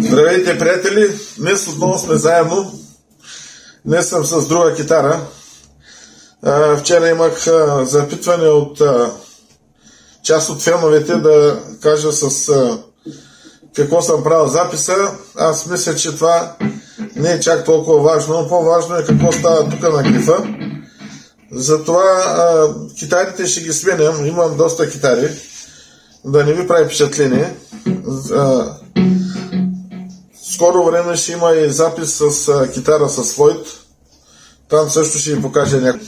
Здравейте, приятели! Днес отново сме заедно. Днес съм с друга китара. Вчера имах запитване от част от феновете да кажа с какво съм правил записа. Аз мисля, че това не е чак толкова важно, но по-важно е какво става тук на грифа. Затова китарите ще ги сменям. Имам доста китари. Да не ви прави впечатление. А, скоро време ще има и запис с а, китара с Флойд. Там също ще ви покажа някакво.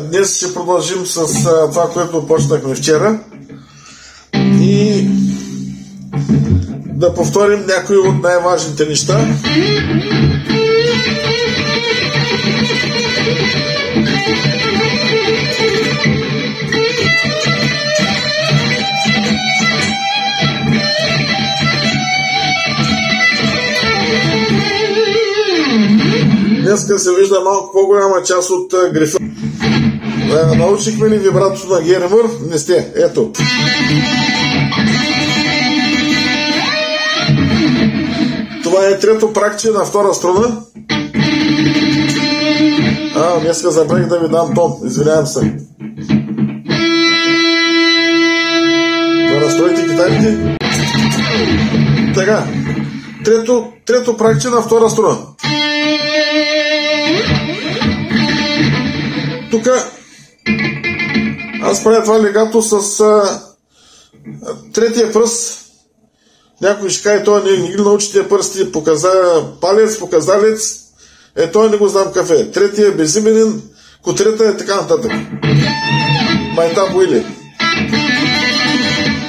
Днес ще продължим с а, това, което почнахме вчера. И да повторим някои от най-важните неща. Днеска се вижда малко по-голяма част от грифа. Научихме ли вибратото на Геремър? Не сте. Ето. Това е трето пракче на втора струна. А, днеска забравих да ви дам тон. Извинявам се. Да настроите китарите. Така. Трето, трето пракче на втора струна. Тук аз правя това легато с а, третия пръст някой ще каже, той не, не ги научи тия пръсти, показа палец, показалец, е, той не го знам кафе. Третия е безименен, котрета е така нататък. Майта Буили.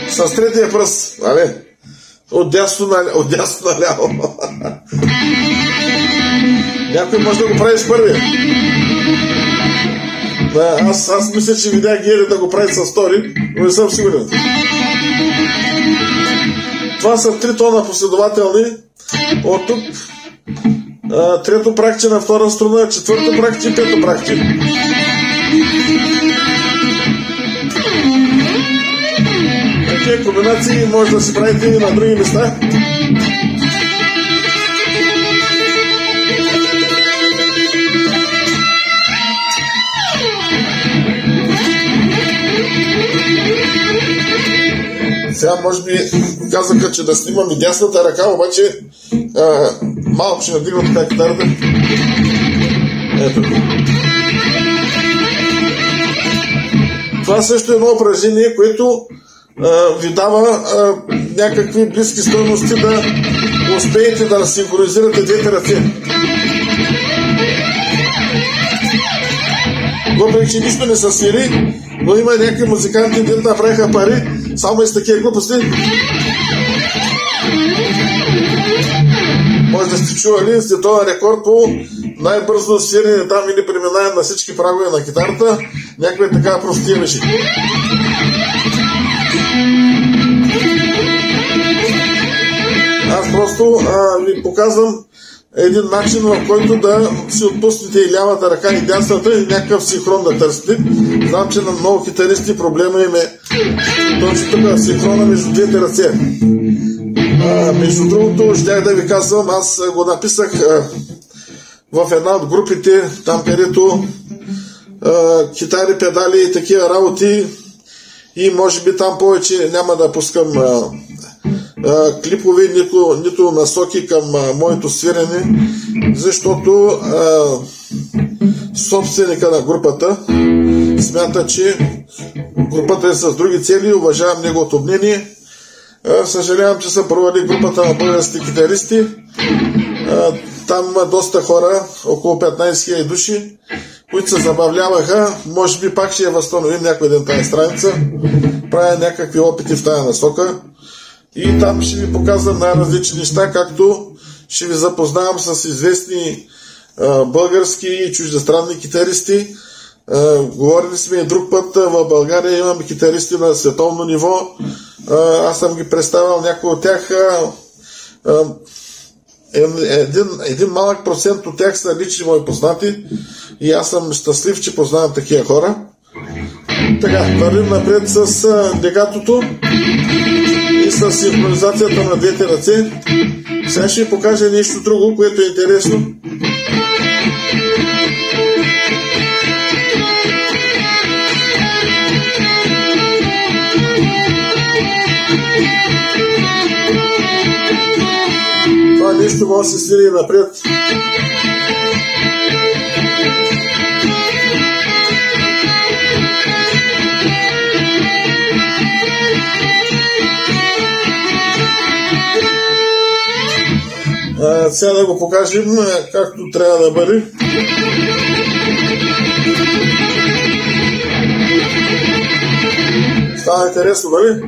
С третия пръст, але, от дясно, на, от дясно наляво. Някой може да го прави с първия. Да, аз, аз мисля, че видях Гери да го прави с втори, но не съм сигурен. Това са три тона последователни. От тук а, трето пракче на втора струна, четвърто пракче, пето пракче. Такива комбинации може да си правите и на други места. Сега може би казаха, че да снимам и дясната ръка, обаче а, малко ще надигна така китарата. Ето. Това също е едно упражнение, което а, ви дава а, някакви близки стоености да успеете да синхронизирате двете ръце. Въпреки, че нищо не са свири, но има някакви музиканти, които направиха пари, само и с такива глупости. Може да сте чували световен рекорд по най-бързо свирене там или преминаване на всички прагове на китарата. Някакви така простия вещи. Аз просто а, ви показвам един начин, в който да си отпуснете и лявата ръка и дясната и някакъв синхрон да търсите. Знам, че на много китаристи проблема им е точно тук синхрона между двете ръце. А, между другото, щях да ви казвам, аз го написах а, в една от групите, там където а, китари, педали и такива работи и може би там повече няма да пускам а, а, клипове, нито, нито насоки към а, моето свирене, защото а, собственика на групата смята, че групата е с други цели, уважавам неговото мнение. Съжалявам, че са провали групата на българските китаристи. Там има доста хора, около 15 000 души, които се забавляваха. Може би пак ще я възстановим някой ден тази страница. Правя някакви опити в тази насока. И там ще ви показвам най-различни неща, както ще ви запознавам с известни български и чуждестранни китаристи. А, говорили сме и друг път, в България имаме китаристи на световно ниво. А, аз съм ги представил някои от тях. Един, един малък процент от тях са лични мои познати и аз съм щастлив, че познавам такива хора. Така, вървим напред с дегатото. и с синхронизацията на двете ръце. Сега ще ви покажа нещо друго, което е интересно. Нещо може да се свири напред. Сега да го покажем както трябва да бъде. Става интересно, нали?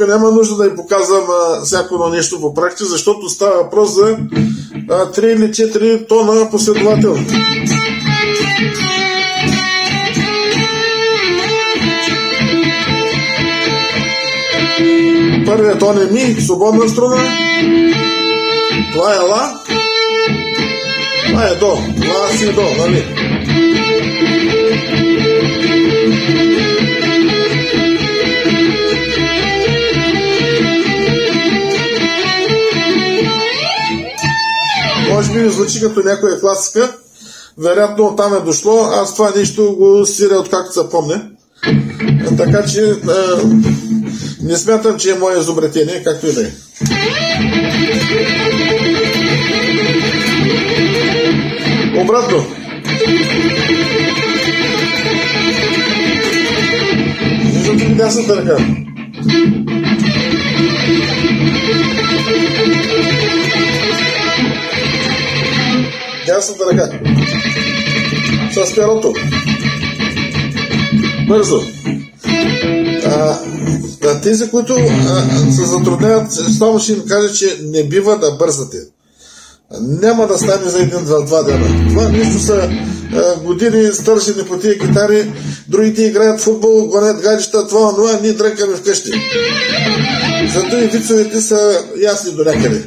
Тук няма нужда да ви показвам а, всяко едно нещо по практика, защото става въпрос за а, 3 или 4 тона последователно. Първият тон е ми, свободна струна. Това е ла. Това е до. Ла си до, нали? Може би звучи като някоя класика. Вероятно оттам е дошло. Аз това нещо го сиря откакто се помня. Така че а, не смятам, че е мое изобретение, както и да е. Обратно. Виждате ли дясната ръка? Дясната ръка. С перото. Бързо. А, а тези, които а, се затрудняват, само ще им кажа, че не бива да бързате. Няма да стане за един-два дена. Това нещо са а, години стършени по тия гитари, другите играят футбол, гонят гадища, това, но ние дръкаме вкъщи. Зато и вицовете са ясни до някъде.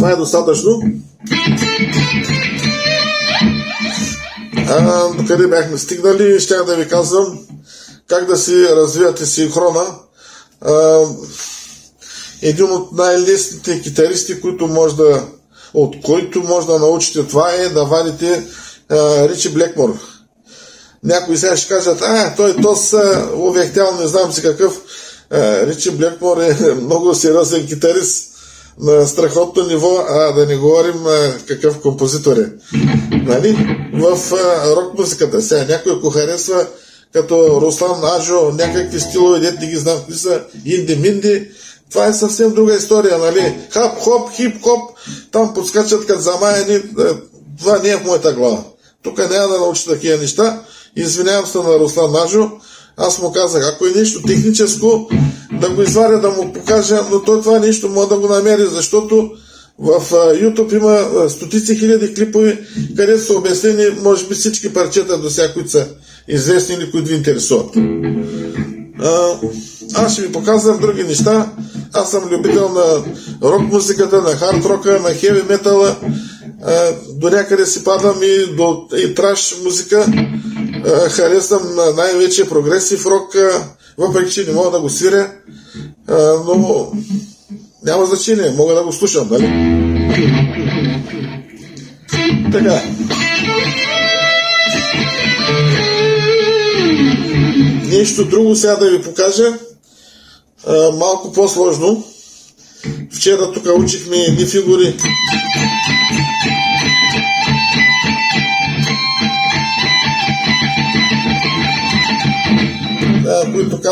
Това е достатъчно. А, къде бяхме стигнали, ще да ви казвам как да си развивате синхрона. А, един от най-лесните китаристи, които може да, от който може да научите това е да вадите а, Ричи Блекмор. Някои сега ще кажат, а, той то са увехтял, не знам си какъв. А, Ричи Блекмор е много сериозен китарист на страхотно ниво, а да не говорим а, какъв композитор е. Нали? В рок музиката сега някой го харесва като Руслан Ажо, някакви стилове, дете не ги знам какви са, инди-минди, това е съвсем друга история, нали? Хап-хоп, хип-хоп, там подскачат като замаяни, това не е в моята глава. Тук няма да науча такива неща. Извинявам се на Руслан Нажо, аз му казах, ако е нещо техническо, да го изваря, да му покажа, но той това нещо може да го намери, защото в YouTube има стотици хиляди клипове, където са обяснени, може би всички парчета до сега, които са известни или които ви интересуват. Аз ще ви показвам други неща. Аз съм любител на рок музиката, на хард рока, на хеви метала. До някъде си падам и до и траш музика. Харесвам най-вече прогресив рок, въпреки че не мога да го свиря, но няма значение, мога да го слушам, нали? Така. нещо друго сега да ви покажа, малко по-сложно. Вчера тук учихме едни фигури.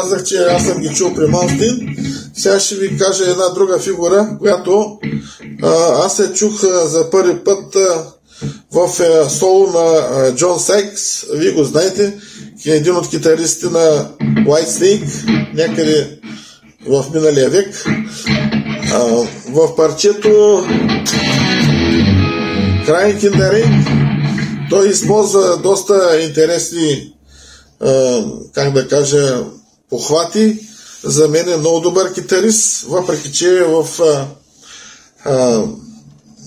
Казах, че аз съм ги чул при Малстин. Сега ще ви кажа една друга фигура, която а, аз се чух а, за първи път а, в а, соло на а, Джон Сайкс. Вие го знаете, е един от китаристите на White Snake, някъде в миналия век. А, в парчето Crying in той използва доста интересни, как да кажа, похвати за мен е много добър китарист, въпреки че е в а, а,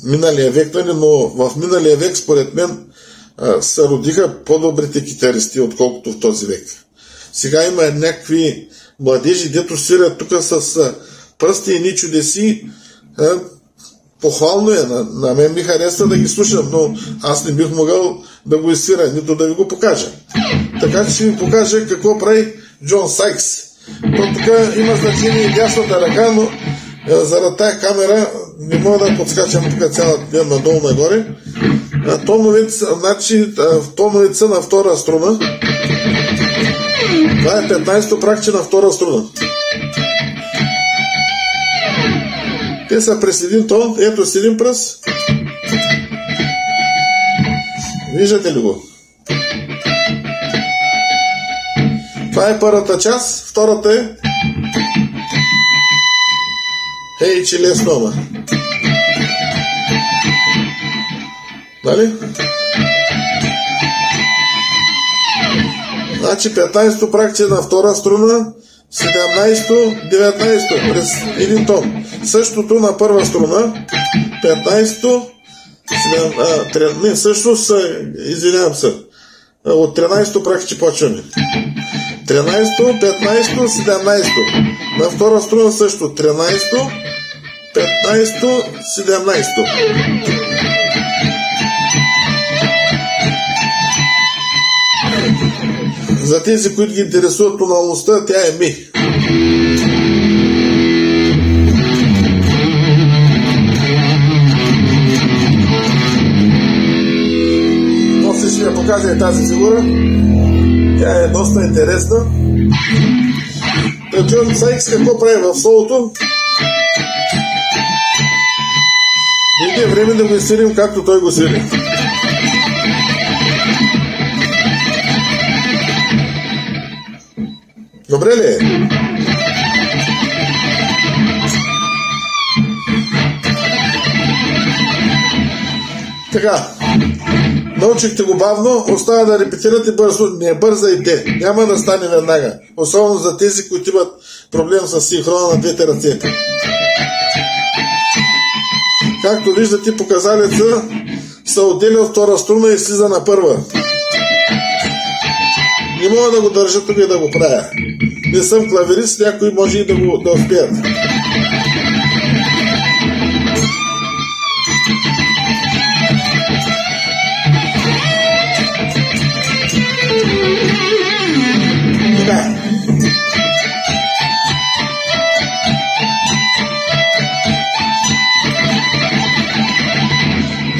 миналия век, нали, но в миналия век, според мен, а, се родиха по-добрите китаристи, отколкото в този век. Сега има някакви младежи, дето свирят тук с а, пръсти и ни чудеси. А, похвално е, на, на мен ми харесва да ги слушам, но аз не бих могъл да го изсвира, нито да ви го покажа. Така че ще ви покажа какво прави Джон Сайкс то тук има значение и дясната ръка, но е, заради тази камера не мога да подскачам тук цялата гледам надолу нагоре. Тоновица, значи тоновица на втора струна. Това е 15-то пракче на втора струна. Те са през един тон, ето с един пръст. Виждате ли го? Това е първата част. Втората е Ей, че лесно, ама. Нали? Значи 15-то пракче на втора струна, 17-то, 19-то, през един тон. Същото на първа струна, 15-то, не, всъщност, извинявам се, от 13-то пракче почваме. 13-то, 15-то, 17-то. На втора струна също 13-то, 15-то, 17-то. За тези, които ги интересуват тоналността, тя е ми. И тази фигура. Тя е доста интересна. Джон Сайкс какво прави в солото? Дойде време да го изсирим както той го свири. Добре ли е? Така. Научихте го бавно, остава да репетирате бързо. Не бързайте, няма да стане веднага. Особено за тези, които имат проблем с синхрона на двете ръце. Както виждате, показалеца се отделя от втора струна и слиза на първа. Не мога да го държа тук и да го правя. Не съм клавирист, някой може и да го да успеят.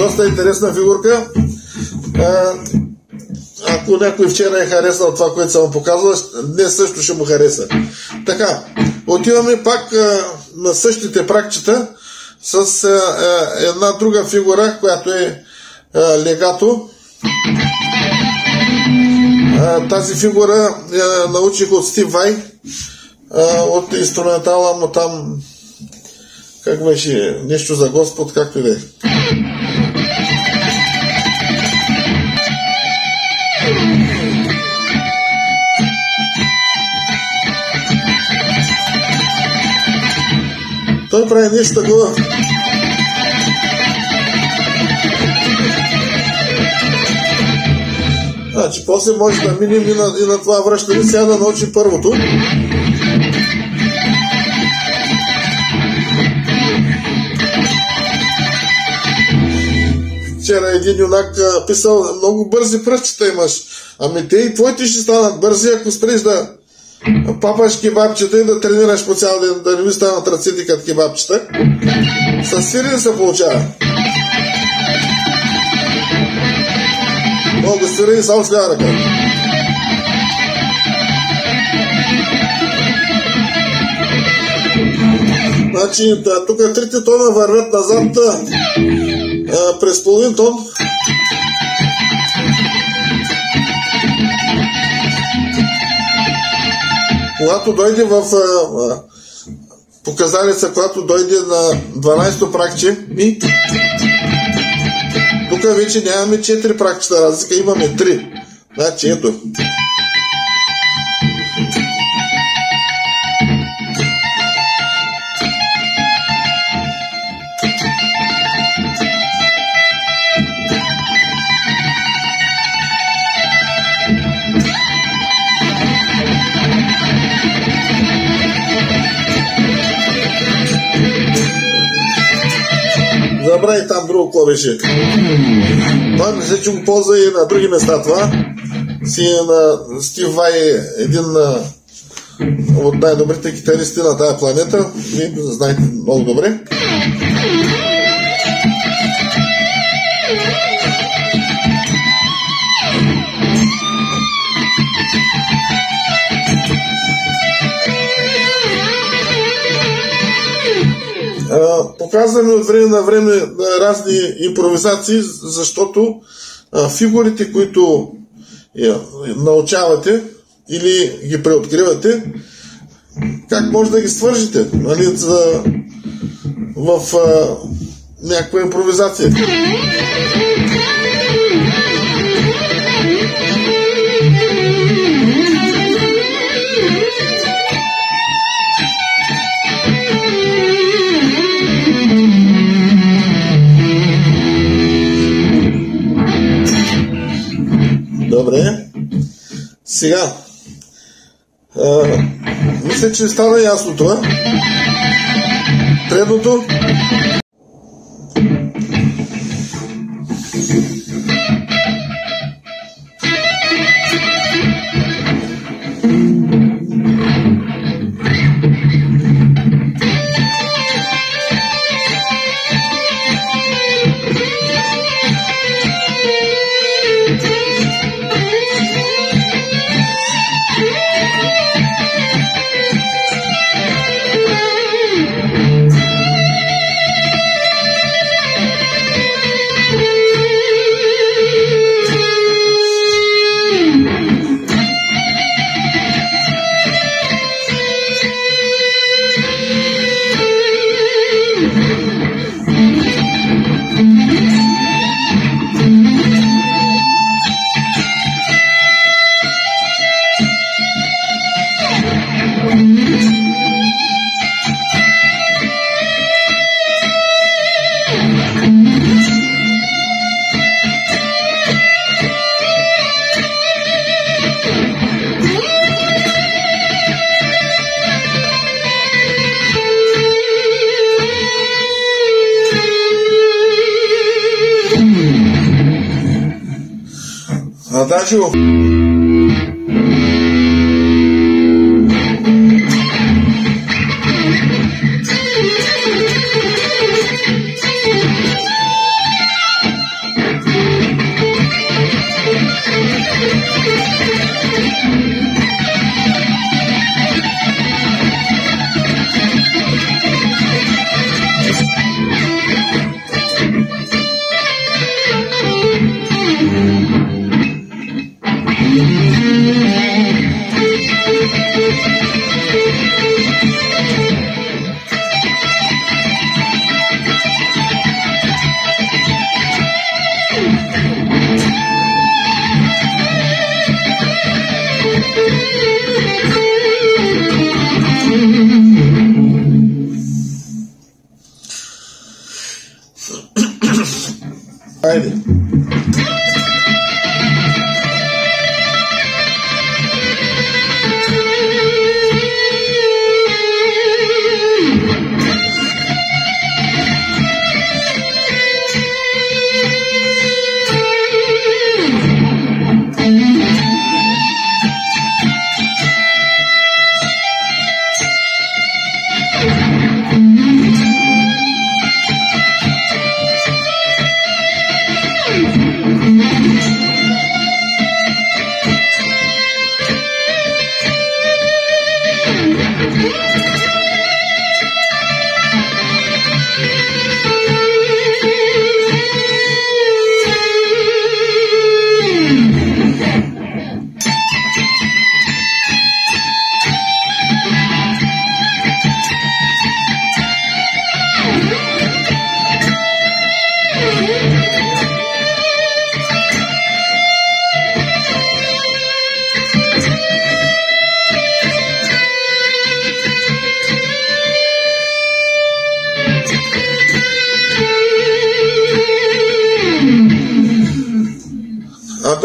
Доста интересна фигурка. ако някой вчера е харесал това, което съм показал, днес също ще му хареса. Така, отиваме пак на същите пракчета с една друга фигура, която е легато. Тази фигура я научих от Стив Вай, от инструментала му там, как беше, нещо за Господ, както и да е. Той прави нещо такова. Значи, после може да минем и на, и на това връщане. Сега да научи първото. Вчера един юнак писал, много бързи пръстчета имаш. Ами те и твоите ще станат бързи, ако спреш да папаш кебабчета и да тренираш по цял ден, да не ви станат ръцете като кебабчета. С сирен се получава. Много сирен само с лява ръка. Значи, да, тук трите тона вървят назад а, през половин тон. Когато дойде в а, показалица, когато дойде на 12-то пракче, ми тук вече нямаме 4 пракчета разлика, имаме 3. Значи ето. Забравих там друго какво беше. Това мисля, че го ползва и на други места това. Си е на Стив Вай, един от най-добрите китаристи на тази планета. Вие знаете много добре. Показваме от време на време разни импровизации, защото фигурите, които научавате или ги преоткривате, как може да ги свържите нали, за, в а, някаква импровизация. Сега. А, мисля, че стана ясно това. Третото. you.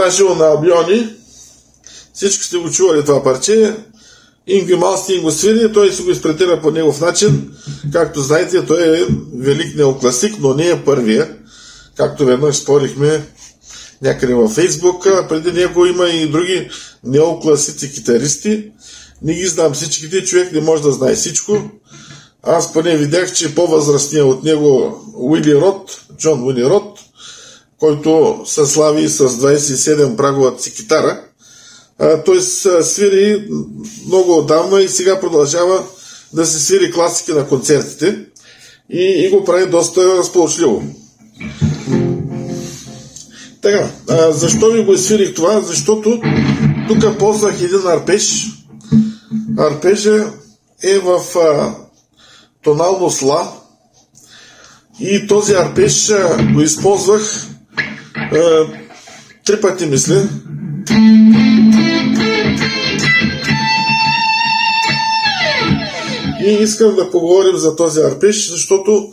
Адажио на Албиони. Всички сте го чували това парче. Инги Малстин го свири, той си го изпретира по негов начин. Както знаете, той е велик неокласик, но не е първия. Както веднъж спорихме някъде във Фейсбук. Преди него има и други неокласици китаристи. Не ги знам всичките, човек не може да знае всичко. Аз поне видях, че по-възрастният от него Уили Рот, Джон Уили Рот, който се слави с 27 праговата си китара. той свири много отдавна и сега продължава да се свири класики на концертите и, и го прави доста сполучливо. Така, защо ви го изфирих това? Защото тук ползвах един арпеж. Арпежа е в а, тоналност ла и този арпеж а, го използвах три пъти, мисля. И искам да поговорим за този арпеж, защото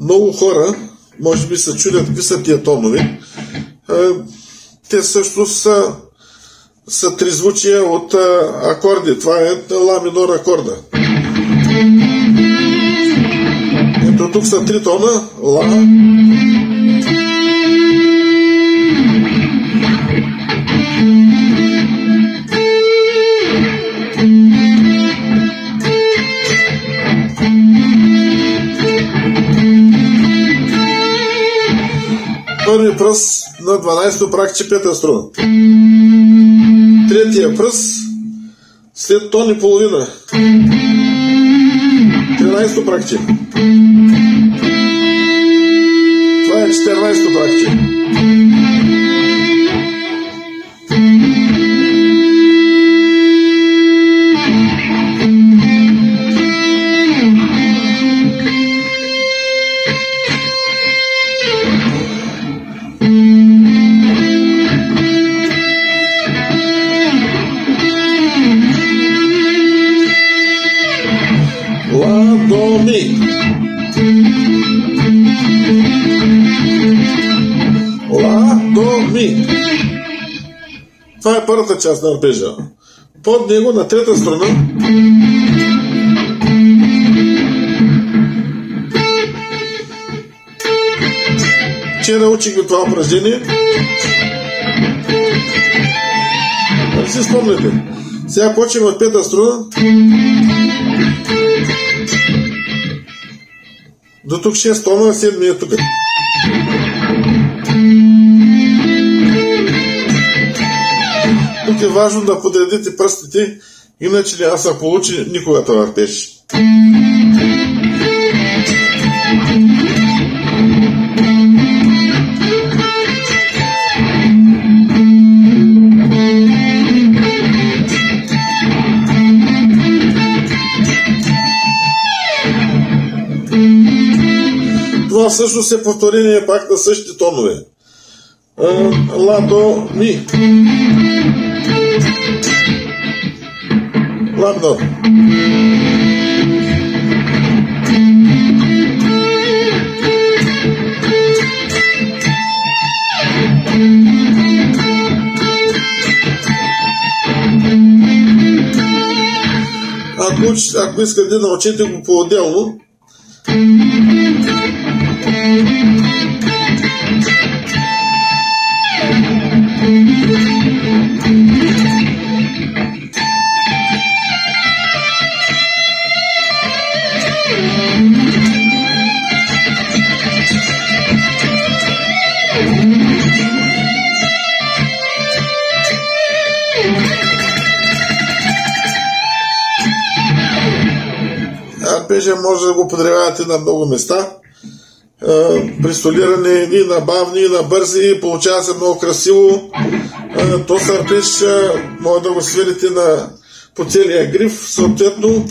много хора може би се чудят какви са тия тонове. Те също са, са тризвучия от акорди. Това е ла минор акорда. Ето тук са три тона. Ла, първи пръст на 12-то пракче пета струна. Третия пръст след тон и половина. 13-то пракче. Това е 14-то пракче. Първата част на арпежа. Под него на трета страна Вчера научихме това упражнение. Не си спомняте. Сега почваме от пета струна. До тук 6 тона, 7 е тук. Е важно да подредите пръстите, иначе няма се получи никога това въртеж. Това всъщност е повторение пак на същите тонове. Ла, до, ми. Ладно. Ако, ако искате да научите го арпежа може да го подревявате на много места. При столиране и на бавни, и на бързи, получава се много красиво. То арпеж може да го свирите на, по целия гриф, съответно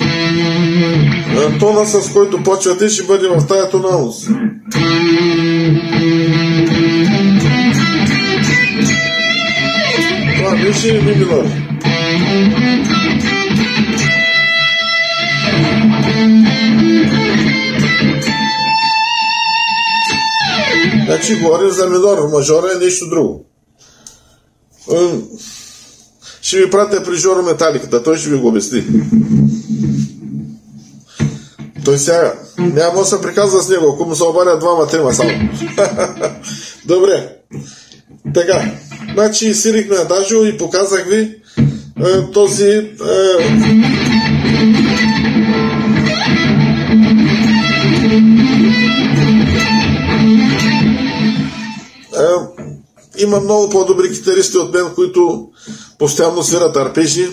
тона с който почвате ще бъде в тая тоналност. Това беше ми минор. Значи говорим за минор, мажора е нещо друго. ще ви пратя при Жоро Металиката, той ще ви го обясни. Той сега няма да се приказва с него, ако му се обарят двама, трима само. Добре. Така, значи сирихме Адажио и показах ви е, този е, има много по-добри китаристи от мен, които постоянно свират арпежи.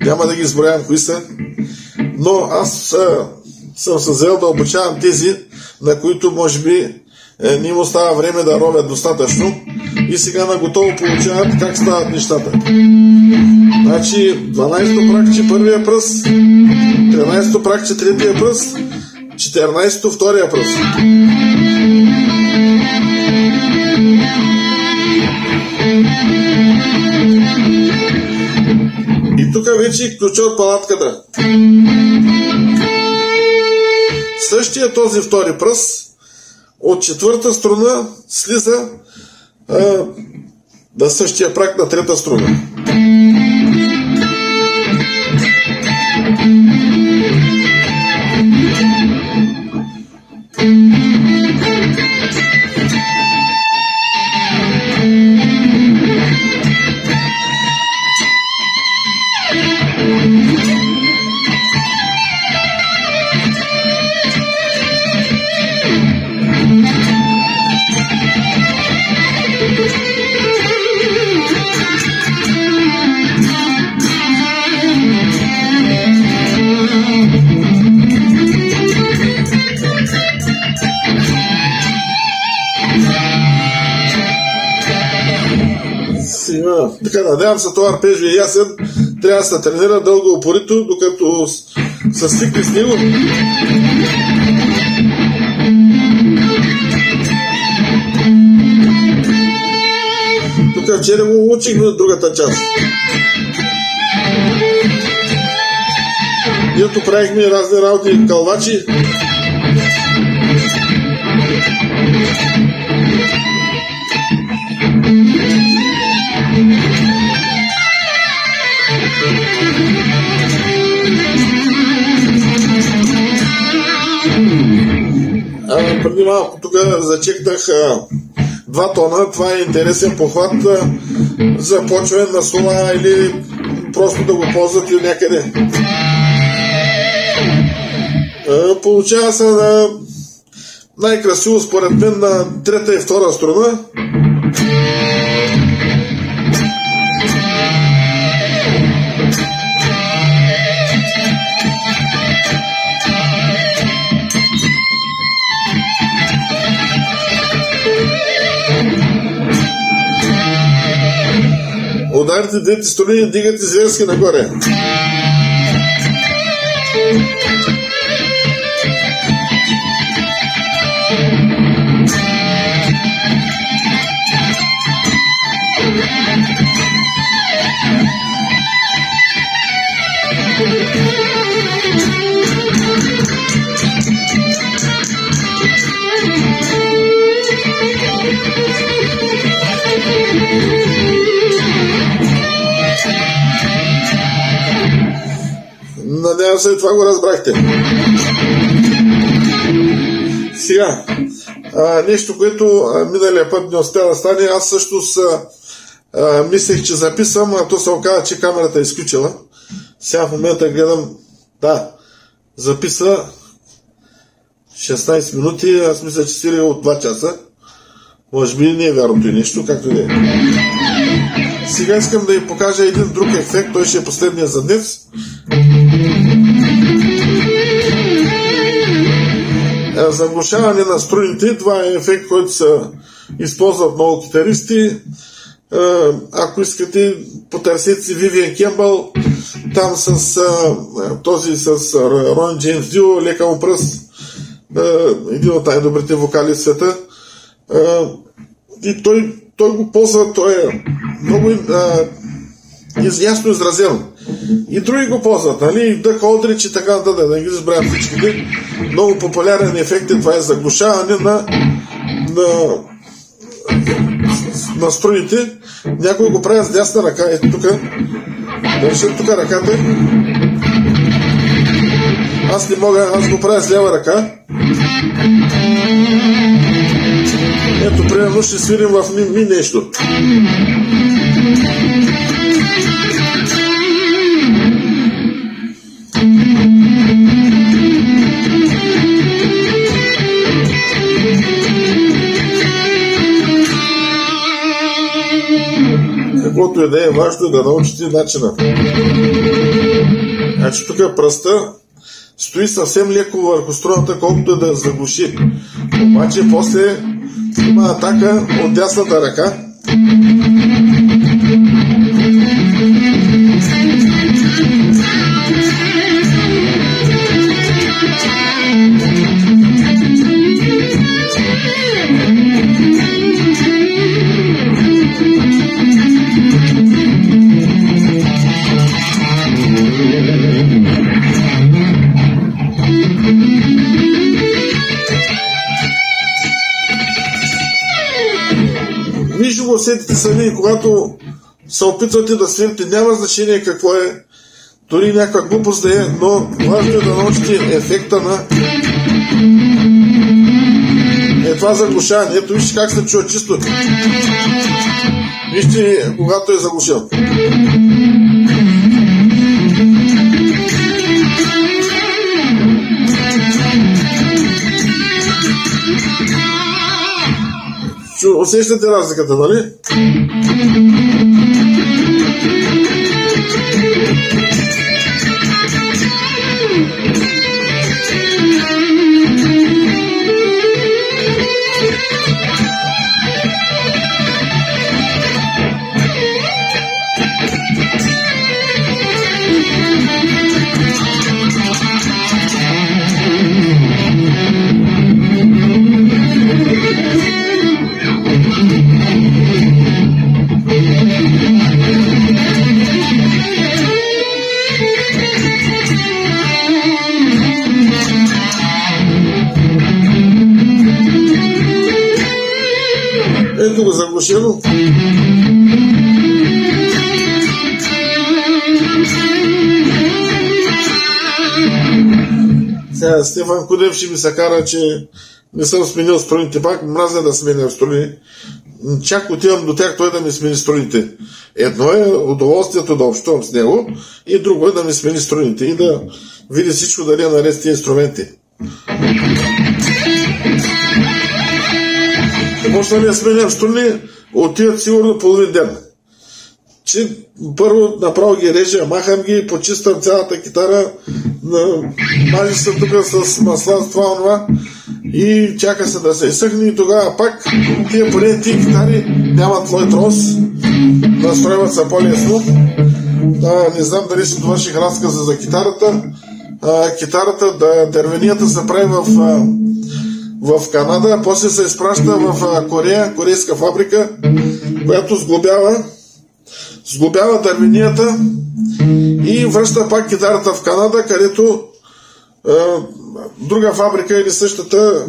Няма да ги изброявам кои са. Но аз а, съм се взел да обучавам тези, на които може би е, не им остава време да робят достатъчно и сега на готово получават как стават нещата. Значи 12-то пракче първия пръст, 13-то пракче третия пръст, 14-то втория пръст. И тук вече ключа от палатката. Същия този втори пръст от четвърта струна слиза а, на същия прак на трета струна. Надявам се, това арпеж ви е ясен. Трябва да се тренира дълго упорито, докато се свикне с него. Тук вчера го учихме другата част. Ние правихме разни работи, калвачи. Преди малко тук зачекнах два тона. Това е интересен похват за почване на сола или просто да го ползват и някъде. Получава се на най-красиво според мен на трета и втора струна. Ударите двете струни и дигате зверски нагоре. Надявам се, това го разбрахте. Сега, а, нещо, което а, миналия път не успя да стане, аз също с, а, мислех, че записвам, а то се оказа, че камерата е изключила. Сега в момента гледам, да, записва 16 минути, аз мисля, че свири от 2 часа. Може би не е вярното и нещо, както и е. Сега искам да ви покажа един друг ефект, той ще е последния за днес. Заглушаване на струните, това е ефект, който се използват много китаристи. Е, ако искате, потърсете си Вивиан Кембъл, там с е, този с Рон Джеймс Дио, лека му пръст, един от най-добрите вокали в света. И той, той го ползва, той е много ясно изразен. И други го ползват, нали? Да Холдрич и така да, да, да ги избравят всичките. Много популярен ефект е това е заглушаване на, на на струните, някой го прави с дясна ръка. Ето тук. Държа тук ръката. Аз не мога, аз го правя с лява ръка. Ето, примерно ще свирим в ми, ми нещо. Каквото и да е, важно е да научите начина. Значи тук пръста стои съвсем леко върху струната, колкото да заглуши. Обаче после има атака от дясната ръка. Усетите сами, когато се опитвате да свирите, няма значение какво е, дори някаква глупост да е, но важно е да научите ефекта на е това заглушаване. Ето вижте как се чува чисто. Вижте, когато е заглушен. Усещате разликата, нали? Го заглушено. Сега Стефан Кудев ще ми се кара, че не съм сменил струните, пак мразя да сменя струни. Чак отивам до тях той да ми смени струните. Едно е удоволствието да общувам с него и друго е да ми смени струните и да види всичко дали е наред с тези инструменти. Почна да сменям струни, отиват сигурно половин ден. Че първо направо ги режа, махам ги, почиствам цялата китара, мажи се тук с масла, с това, това и чака се да се изсъхне и тогава пак тия поне тия китари нямат лой трос, настройват се по-лесно. Не знам дали си довърших разказа за китарата. А, китарата, да, дървенията се прави в, а, в Канада, после се изпраща в Корея, корейска фабрика, която сглобява сглобява дървенията и връща пак китарата в Канада, където е, друга фабрика или същата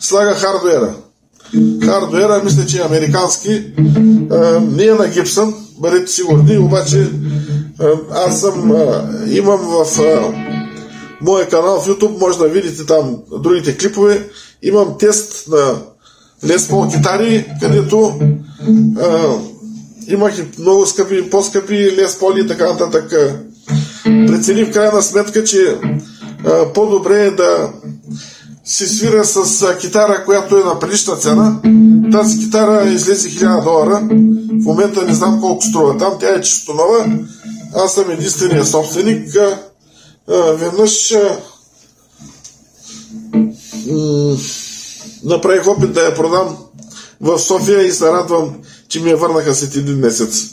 слага хардуера. Хардуера, мисля, че е американски, е, не е на Гибсън, бъдете сигурни, обаче е, аз съм, е, имам в е, моя канал в YouTube, може да видите там другите клипове, имам тест на Les Paul китари, където е, имах и много скъпи, по-скъпи лес поли и така нататък. Прецени в крайна сметка, че а, по-добре е да си свира с а, китара, която е на прилична цена. Тази китара излезе 1000 долара. В момента не знам колко струва там. Тя е чисто нова. Аз съм единствения собственик. А, а, веднъж направих опит да я продам в София и се радвам, че ми я върнаха след един месец.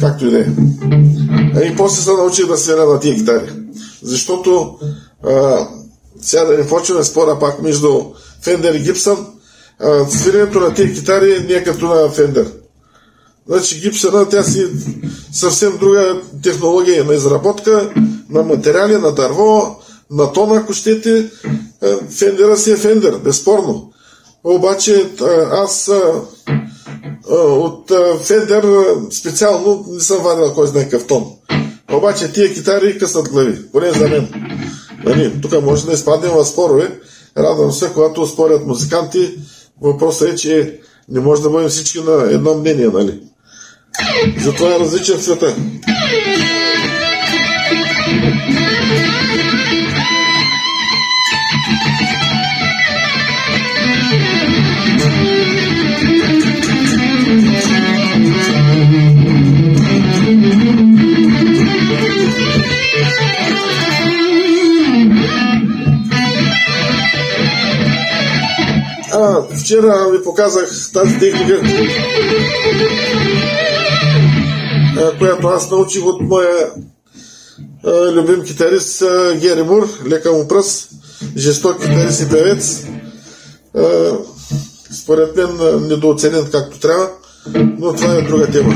Както и да е. И после се научих да свиря на тия китари. Защото а, сега да не почваме спора пак между Фендер и Гибсън, свирането на тия китари не е като на Фендер. Значи гипсена, тя си съвсем друга технология на изработка, на материали, на дърво, на тона, ако щете. Фендера си е фендер, безспорно. обаче аз от Фендер специално не съм вадил кой знае какъв тон. Обаче тия китари късат глави, поне за мен. Нали, тук може да изпаднем в спорове. Радвам се, когато спорят музиканти, въпросът е, че не може да бъдем всички на едно мнение, нали? Затова е различен света. А, вчера ви показах тази техника, която аз научих от моя любим китарист Гери Мур, лека му пръст, жесток китарист и певец. Според мен недооценен както трябва, но това е друга тема.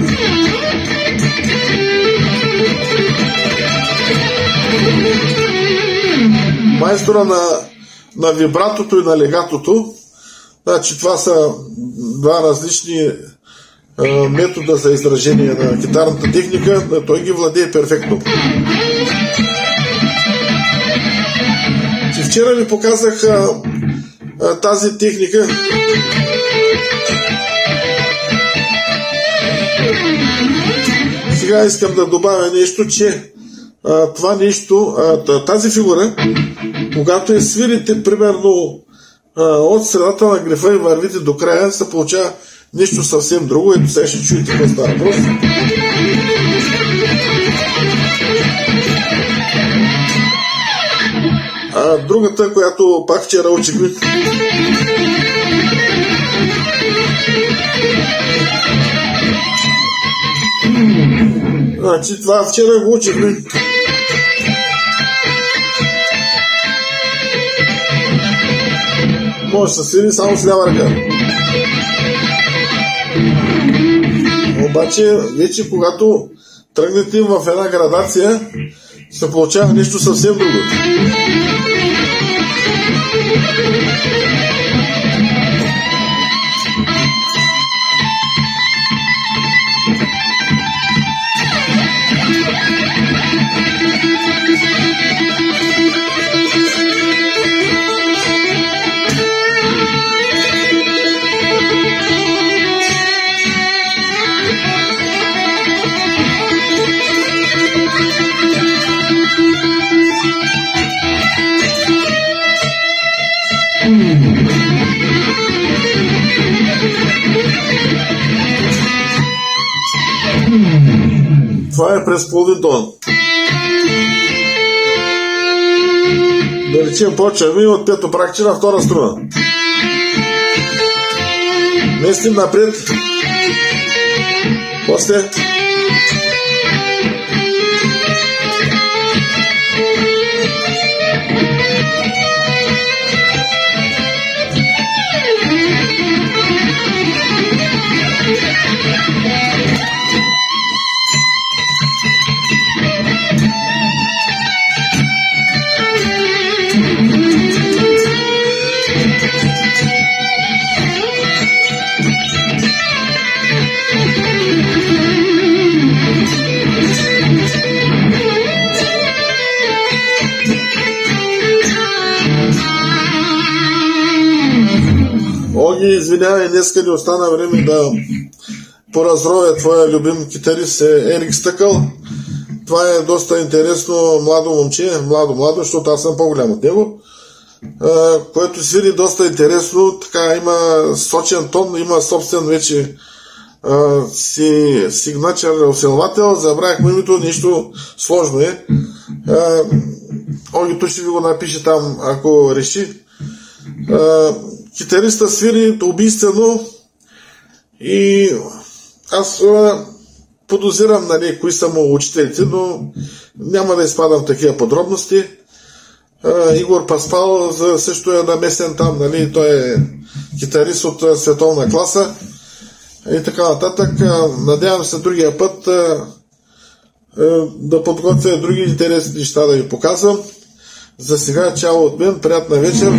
Майстора на, на вибратото и на легатото Значи това са два различни метода за изражение на китарната техника, той ги владее перфектно. Че вчера ви показах а, а, тази техника. Сега искам да добавя нещо, че а, това нещо, а, тази фигура, когато е свирите примерно от средата на грифа и вървите до края, се получава нещо съвсем друго. Ето сега ще чуете какво става въпрос. А другата, която пак вчера учихме, Значи това вчера го учихме. може да се свири само с лява ръка. Обаче, вече когато тръгнете в една градация, се получава нещо съвсем друго. Тон. Да речем, почваме от пето пракче на втора струна. Местим напред. После извинявай, днеска не остана време да поразровя твоя любим китарист е Ерик Стъкъл. Това е доста интересно младо момче, младо, младо, защото аз съм по-голям от него, което свири доста интересно, така има сочен тон, има собствен вече си сигначър усилвател, забравях името, нещо сложно е. Огито ще ви го напише там, ако реши китариста свири убийствено и аз подозирам нали, кои са му учителите, но няма да изпадам в такива подробности. Игор Паспал също е намесен там, нали, той е китарист от световна класа и така нататък. Надявам се другия път да подготвя други интересни неща да ви показвам. За сега чао от мен, приятна вечер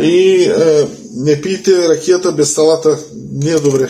и е, не пийте ракията без салата, не е добре.